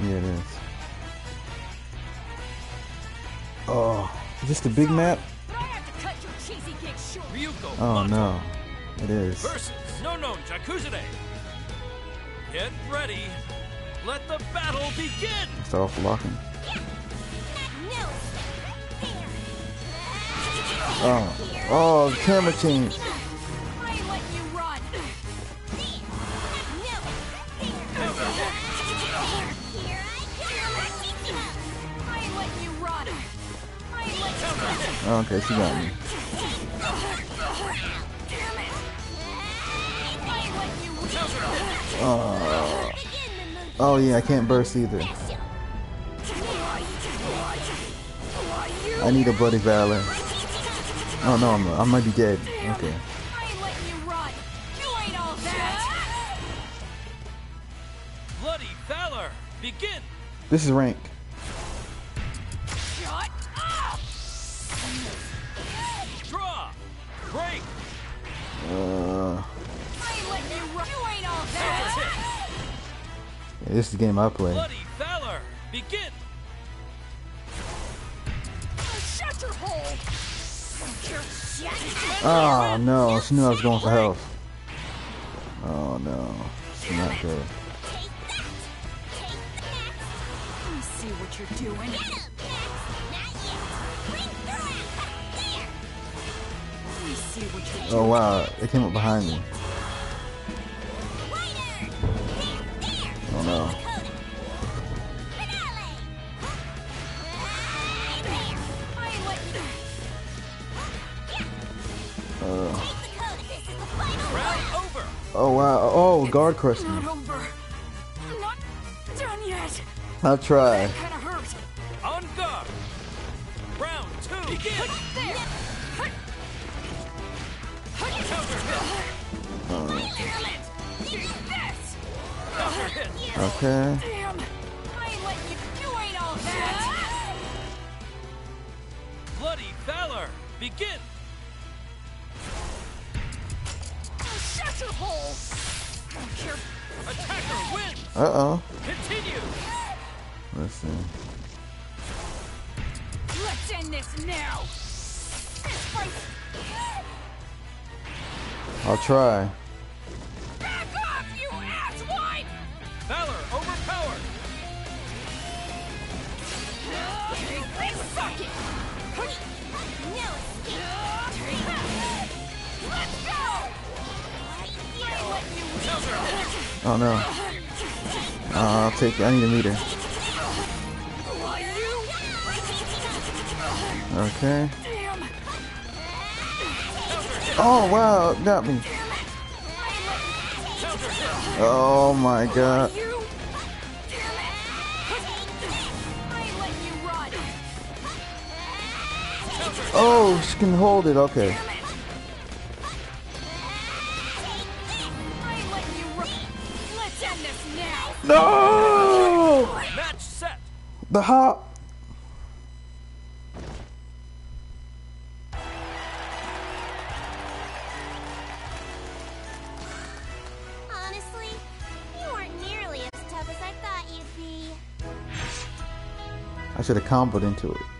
Yeah, it is. Oh, is this the big map? Oh no, it is. Versus Nonon Jakuzure. Get ready. Let the battle begin. Start off blocking. Oh, oh, camera change. Okay, she got me. Oh. oh yeah, I can't burst either. I need a bloody valor. Oh no, I'm, I might be dead. Okay. Bloody valor, begin. This is ranked. Shut Yeah, this is the game I play. Bloody valor, begin. Shut your hole. Oh no, she knew I was going for health. Oh no, it's not good. I see what you're doing. See what you're oh, doing. Oh wow, it came up behind me. Oh wow, oh guard crushed me. Not over. I'm not done yet. I'll try. Kinda hurt. On guard. Round two. Begin. There. Counter hit. Damn it. Shut hole. I don't care. Attacker wins. Uh oh. Continue. Let's see. Let's end this now. This fight. I'll try. Back off, you asswipe. Valor overpowered. Let's go. Oh no. Uh, I'll take it. I need a meter. Okay. Oh wow, got me. Oh my god. Oh, she can hold it. Okay. No! Match set. The hop. Honestly, you weren't nearly as tough as I thought you'd be. I should have comboed into it.